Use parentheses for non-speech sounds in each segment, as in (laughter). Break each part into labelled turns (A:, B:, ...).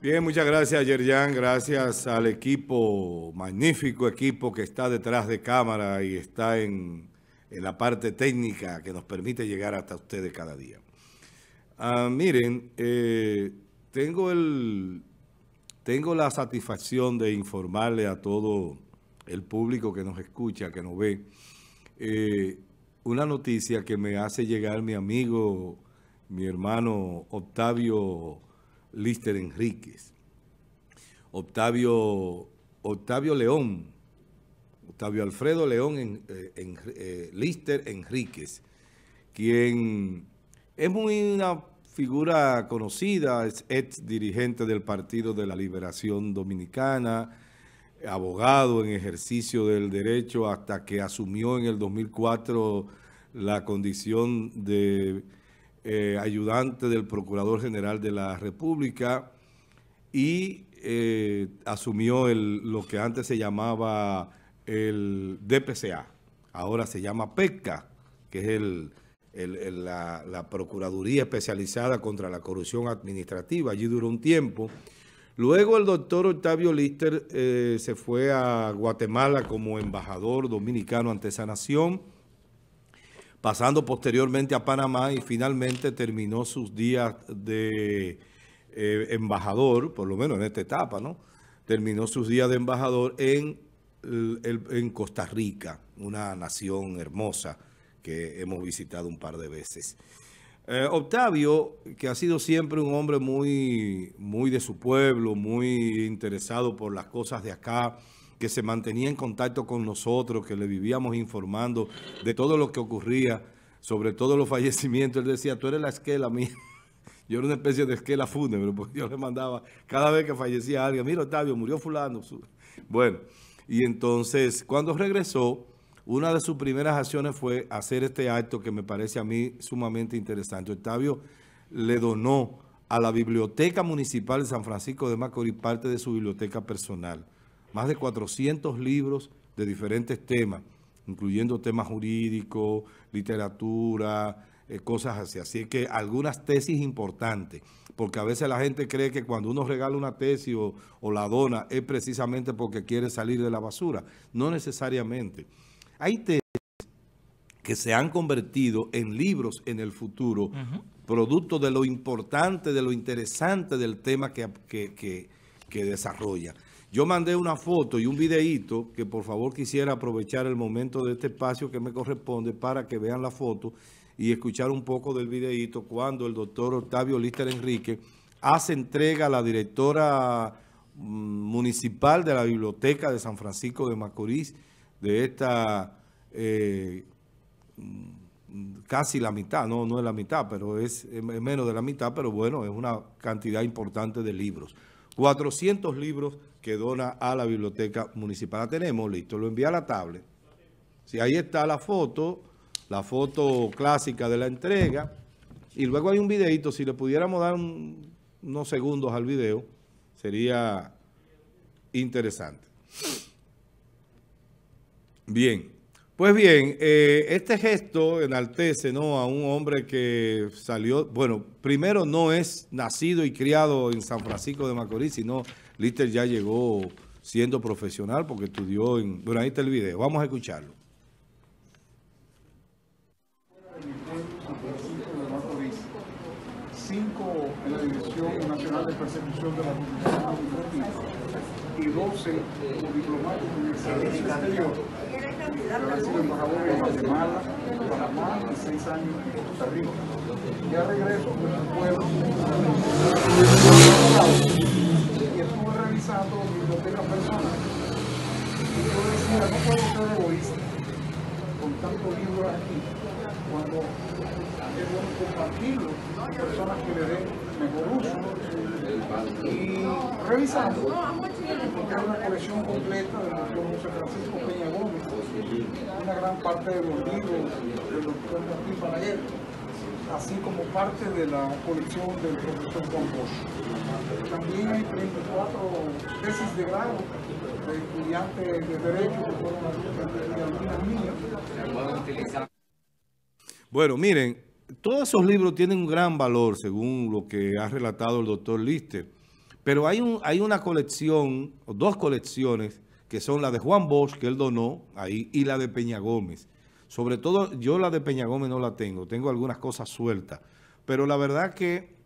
A: Bien, muchas gracias Yerjan, gracias al equipo, magnífico equipo que está detrás de cámara y está en, la parte técnica que nos permite llegar hasta ustedes cada día. Ah, miren, eh, tengo, el, tengo la satisfacción de informarle a todo el público que nos escucha, que nos ve, eh, una noticia que me hace llegar mi amigo, mi hermano Octavio Lister Enríquez. Octavio, Octavio León, Octavio Alfredo León en, eh, eh, Lister Enríquez, quien es muy una figura conocida, es ex dirigente del Partido de la Liberación Dominicana, abogado en ejercicio del derecho hasta que asumió en el 2004 la condición de eh, ayudante del Procurador General de la República y eh, asumió lo que antes se llamaba el DPCA, ahora se llama PECA, que es el, la, Procuraduría Especializada contra la Corrupción Administrativa. Allí duró un tiempo. Luego el doctor Octavio Lister eh, se fue a Guatemala como embajador dominicano ante esa nación pasando posteriormente a Panamá y finalmente terminó sus días de eh, embajador, por lo menos en esta etapa, ¿no? Terminó sus días de embajador en, Costa Rica, una nación hermosa que hemos visitado un par de veces. Eh, Octavio, que ha sido siempre un hombre muy, muy de su pueblo, muy interesado por las cosas de acá, que se mantenía en contacto con nosotros, que le vivíamos informando de todo lo que ocurría, sobre todos los (laughs) fallecimientos. Él decía, tú eres la esquela mía. (laughs) Yo era una especie de esquela fúnebre, porque yo le mandaba cada vez que fallecía alguien, mira Octavio, murió fulano. Bueno, y entonces cuando regresó, una de sus primeras acciones fue hacer este acto que me parece a mí sumamente interesante. Octavio le donó a la Biblioteca Municipal de San Francisco de Macorís parte de su biblioteca personal más de 400 libros de diferentes temas, incluyendo temas jurídicos, literatura, eh, cosas así. Así que algunas tesis importantes, porque a veces la gente cree que cuando uno regala una tesis o, la dona es precisamente porque quiere salir de la basura. No necesariamente. Hay tesis que se han convertido en libros en el futuro, producto de lo importante, de lo interesante del tema que, que, que desarrolla. Yo mandé una foto y un videíto que por favor quisiera aprovechar el momento de este espacio que me corresponde para que vean la foto y escuchar un poco del videíto cuando el doctor Octavio Lister Enrique hace entrega a la directora mm, municipal de la Biblioteca de San Francisco de Macorís de esta eh, casi la mitad, no, no es la mitad, pero es, es menos de la mitad, pero bueno, es una cantidad importante de libros. 400 libros que dona a la biblioteca municipal. La tenemos, listo, lo envía a la tablet. Si ahí está la foto, la foto clásica de la entrega, y luego hay un videito, si le pudiéramos dar unos segundos al video, sería interesante. Bien, pues bien, eh, este gesto enaltece ¿no? a un hombre que salió, bueno, primero no es nacido y criado en San Francisco de Macorís, sino Lister ya llegó siendo profesional porque estudió en... Bueno, ahí está el video. Vamos a escucharlo.
B: Cinco en la División De Persecución de la Justicia y 12 como diplomático en el servicio exterior. Ha sido embajador en Guatemala, Panamá y seis años en Costa Rica. Ya regreso a nuestro pueblo revisando bibliotecas personales. Y yo decía, no puedo ser egoísta con tantos libros aquí, cuando bueno compartirlo con personas que le den. Y revisando, encontré una colección completa del doctor José Francisco Peña Gómez, una gran parte de los libros del doctor Martín Balaguer, así como parte de la colección del profesor Juan Bosch. También hay 34 tesis de grado de estudiantes de Derecho que fueron mías.
A: Bueno, miren, todos esos libros tienen un gran valor, según lo que ha relatado el doctor Lister. Pero hay, un, hay una colección, o dos colecciones, que son la de Juan Bosch, que él donó ahí, y la de Peña Gómez. Sobre todo, yo la de Peña Gómez no la tengo, tengo algunas cosas sueltas. Pero la verdad que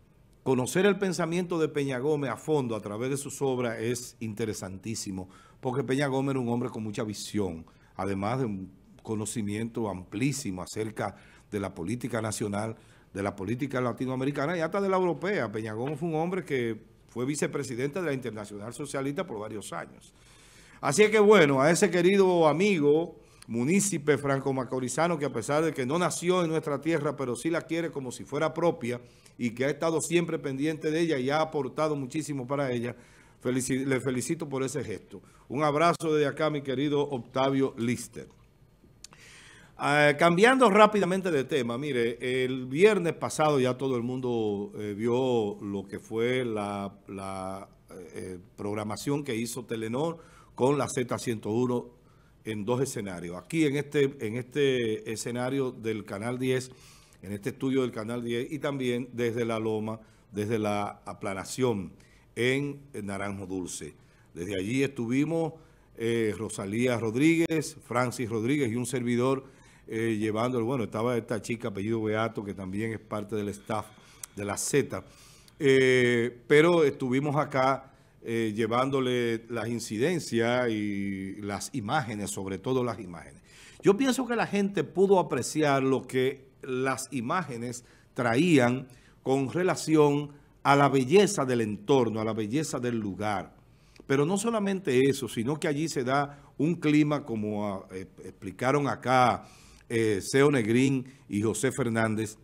A: conocer el pensamiento de Peña Gómez a fondo a través de sus obras es interesantísimo, porque Peña Gómez era un hombre con mucha visión, además de un conocimiento amplísimo acerca de la política nacional, de la política latinoamericana y hasta de la europea. Peña Gómez fue un hombre que fue vicepresidente de la Internacional Socialista por varios años. Así que bueno, a ese querido amigo, munícipe franco-macorizano, que a pesar de que no nació en nuestra tierra, pero sí la quiere como si fuera propia y que ha estado siempre pendiente de ella y ha aportado muchísimo para ella, le felicito por ese gesto. Un abrazo desde acá, mi querido Octavio Lister. Ah, cambiando rápidamente de tema, mire, el viernes pasado ya todo el mundo eh, vio lo que fue la, eh, programación que hizo Telenor con la Z101 en dos escenarios. Aquí en este, en este escenario del Canal 10, en este estudio del Canal 10 y también desde La Loma, desde la aplanación en Naranjo Dulce. Desde allí estuvimos eh, Rosalía Rodríguez, Francis Rodríguez y un servidor eh, bueno, estaba esta chica apellido Beato, que también es parte del staff de la Z, eh, pero estuvimos acá eh, llevándole las incidencias y las imágenes, sobre todo las imágenes. Yo pienso que la gente pudo apreciar lo que las imágenes traían con relación a la belleza del entorno, a la belleza del lugar. Pero no solamente eso, sino que allí se da un clima, como ah, explicaron acá, eh, Seo Negrín y José Fernández,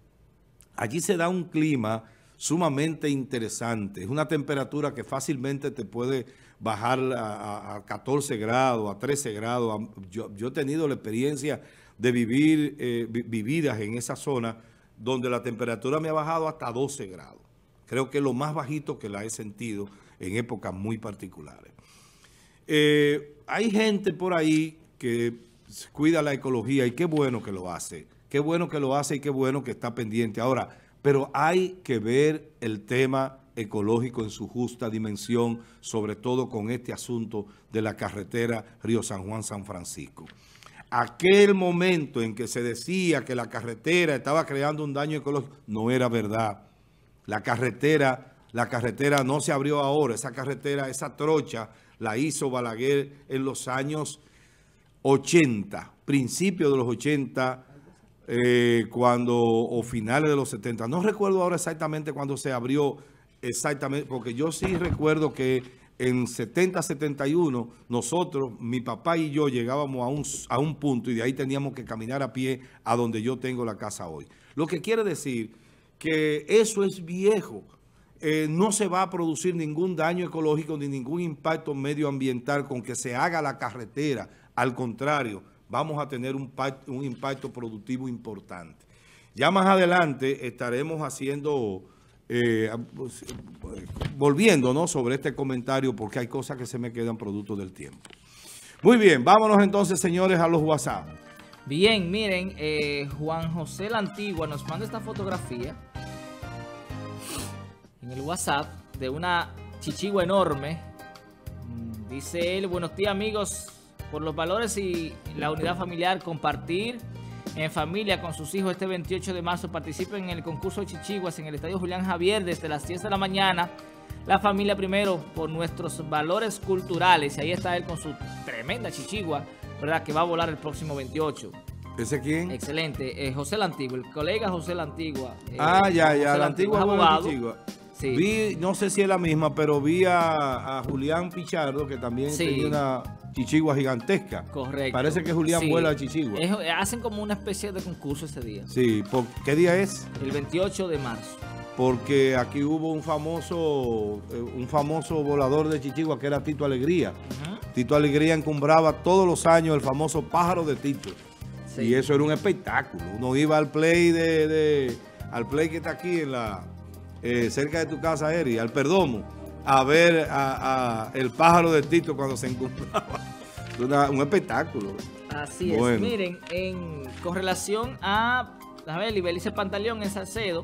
A: allí se da un clima sumamente interesante. Es una temperatura que fácilmente te puede bajar a, 14 grados, a 13 grados. Yo, he tenido la experiencia de vivir eh, vividas en esa zona donde la temperatura me ha bajado hasta 12 grados. Creo que es lo más bajito que la he sentido en épocas muy particulares. Eh, hay gente por ahí que cuida la ecología y qué bueno que lo hace. Qué bueno que lo hace y qué bueno que está pendiente. Ahora, pero hay que ver el tema ecológico en su justa dimensión, sobre todo con este asunto de la carretera Río San Juan-San Francisco. Aquel momento en que se decía que la carretera estaba creando un daño ecológico, no era verdad. La carretera, la carretera no se abrió ahora, esa carretera, esa trocha, la hizo Balaguer en los años 80, principios de los 80, eh, cuando, o finales de los 70. No recuerdo ahora exactamente cuándo se abrió exactamente, porque yo sí recuerdo que en 70, 71, nosotros, mi papá y yo llegábamos a un, a un punto y de ahí teníamos que caminar a pie a donde yo tengo la casa hoy. Lo que quiere decir que eso es viejo. Eh, no se va a producir ningún daño ecológico ni ningún impacto medioambiental con que se haga la carretera al contrario, vamos a tener un, impacto productivo importante. Ya más adelante estaremos haciendo, eh, pues, volviendo ¿no? sobre este comentario porque hay cosas que se me quedan producto del tiempo. Muy bien, vámonos entonces, señores, a los WhatsApp.
C: Bien, miren, eh, Juan José La Antigua nos manda esta fotografía en el WhatsApp de una chichigua enorme. Mm, dice él, buenos días amigos, por los valores y la unidad familiar, compartir en familia con sus hijos este 28 de marzo. Participen en el concurso de Chichiguas en el Estadio Julián Javier desde las 10 de la mañana. La familia primero por nuestros valores culturales. Y ahí está él con su tremenda chichigua, ¿verdad? Que va a volar el próximo 28.
A: ¿Ese quién?
C: Excelente. Eh, José la Antigua, el colega José la Antigua.
A: Eh, ah, ya, ya, la Antigua abogado. Sí. Vi, no sé si es la misma, pero vi a, Julián Pichardo, que también tenía una chichigua gigantesca.
C: Correcto.
A: Parece que Julián vuela a chichigua.
C: hacen como una especie de concurso ese día.
A: Sí, ¿qué día es?
C: El 28 de marzo.
A: Porque aquí hubo un famoso eh, un famoso volador de chichigua que era Tito Alegría. Tito Alegría encumbraba todos los años el famoso pájaro de Tito. Y eso era un espectáculo. Uno iba al play de, al play que está aquí en la eh, cerca de tu casa, Eri, al Perdomo a ver a, el pájaro de Tito cuando se encontraba. Un espectáculo.
C: Así es. Miren, en, con relación a, a ver, Pantaleón en Salcedo,